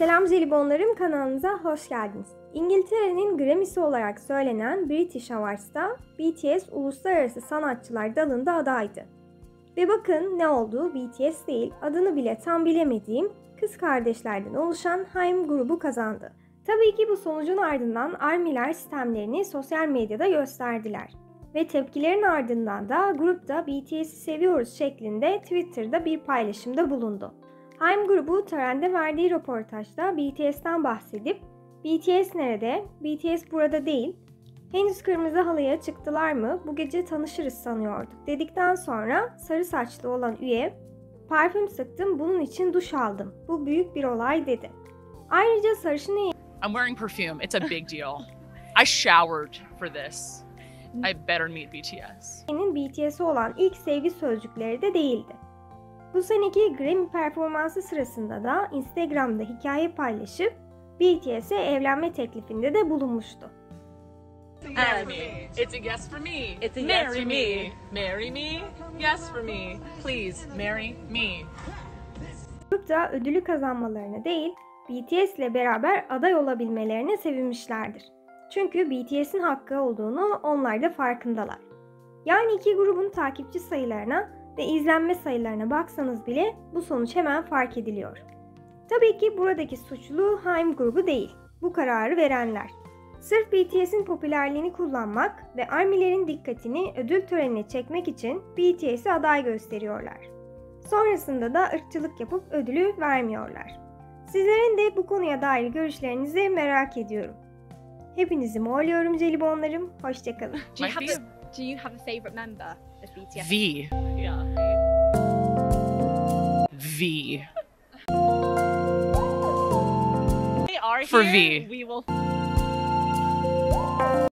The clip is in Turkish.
Selam jelibonlarım kanalımıza hoş geldiniz. İngiltere'nin Grammy'si olarak söylenen British Awards'ta BTS uluslararası sanatçılar dalında adaydı. Ve bakın ne oldu BTS değil adını bile tam bilemediğim kız kardeşlerden oluşan Haim grubu kazandı. Tabii ki bu sonucun ardından ARMY'ler sistemlerini sosyal medyada gösterdiler. Ve tepkilerin ardından da grupta BTS'i seviyoruz şeklinde Twitter'da bir paylaşımda bulundu. Haim grubu törende verdiği röportajda BTS'ten bahsedip BTS nerede? BTS burada değil. Henüz kırmızı halıya çıktılar mı? Bu gece tanışırız sanıyorduk dedikten sonra sarı saçlı olan üye parfüm sıktım bunun için duş aldım. Bu büyük bir olay dedi. Ayrıca sarışın I'm wearing perfume. It's a big deal. I showered for this. I better meet BTS. BTS'i olan ilk sevgi sözcükleri de değildi. Bu seneki Grammy performansı sırasında da Instagram'da hikaye paylaşıp BTS'e evlenme teklifinde de bulunmuştu. Me. It's a yes for me. It's a yes marry for me. me. Marry me. Yes for me. Please marry me. Grupta ödülü kazanmalarına değil, BTS ile beraber aday olabilmelerine sevinmişlerdir. Çünkü BTS'in hakkı olduğunu onlar da farkındalar. Yani iki grubun takipçi sayılarına ve izlenme sayılarına baksanız bile bu sonuç hemen fark ediliyor. Tabii ki buradaki suçlu Haim grubu değil, bu kararı verenler. Sırf BTS'in popülerliğini kullanmak ve ARMY'lerin dikkatini ödül törenine çekmek için BTS'i aday gösteriyorlar. Sonrasında da ırkçılık yapıp ödülü vermiyorlar. Sizlerin de bu konuya dair görüşlerinizi merak ediyorum. Hepinizi morluyorum jelibonlarım. Hoşçakalın. Do you have a favorite member of BTS? V. Yeah. V. They are For here. V. We will.